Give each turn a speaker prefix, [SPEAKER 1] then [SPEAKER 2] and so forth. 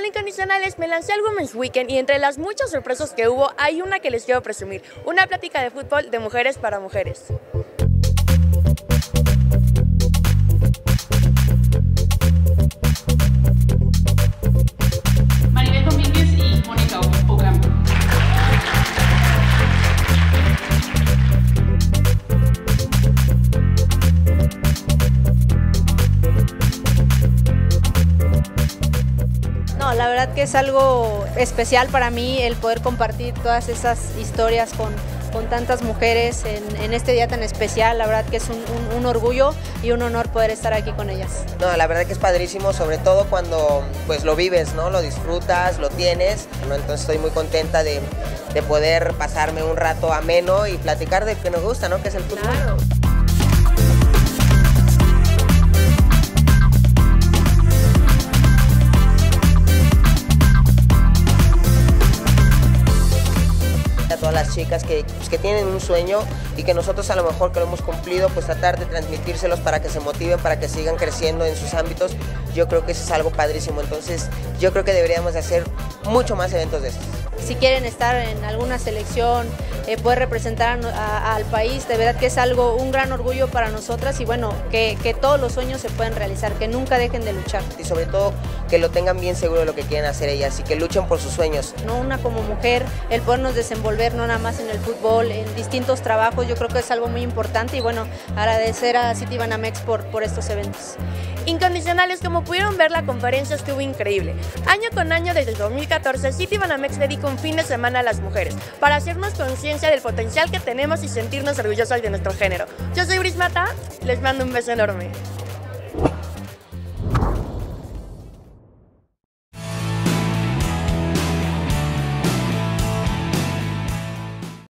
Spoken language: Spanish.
[SPEAKER 1] Hola incondicionales, me lancé al Women's Weekend y entre las muchas sorpresas que hubo hay una que les quiero presumir, una plática de fútbol de mujeres para mujeres.
[SPEAKER 2] No, la verdad que es algo especial para mí el poder compartir todas esas historias con, con tantas mujeres en, en, este día tan especial. La verdad que es un, un, un, orgullo y un honor poder estar aquí con ellas.
[SPEAKER 3] No, la verdad que es padrísimo, sobre todo cuando pues lo vives, ¿no? Lo disfrutas, lo tienes. ¿no? Entonces estoy muy contenta de, de, poder pasarme un rato ameno y platicar de lo que nos gusta, ¿no? Que es el fútbol.
[SPEAKER 1] Claro.
[SPEAKER 3] Chicas que, pues, que, tienen un sueño y que nosotros a lo mejor que lo hemos cumplido, pues tratar de transmitírselos para que se motiven, para que sigan creciendo en sus ámbitos, yo creo que eso es algo padrísimo. Entonces yo creo que deberíamos de hacer mucho más eventos de estos.
[SPEAKER 2] Si quieren estar en alguna selección, eh, poder representar a, a, al país, de verdad que es algo, un gran orgullo para nosotras y bueno, que, que todos los sueños se pueden realizar, que nunca dejen de luchar.
[SPEAKER 3] Y sobre todo que lo tengan bien seguro de lo que quieren hacer ellas y que luchen por sus sueños.
[SPEAKER 2] ¿no? Una como mujer, el podernos desenvolver no nada más en el fútbol, en distintos trabajos, yo creo que es algo muy importante y bueno, agradecer a City Banamex por, por estos eventos.
[SPEAKER 1] Incondicionales, como pudieron ver, la conferencia estuvo increíble. Año con año, desde el 2014, City Banamex dedica un fin de semana a las mujeres para hacernos del potencial que tenemos y sentirnos orgullosos de nuestro género. Yo soy Brismata, les mando un beso enorme.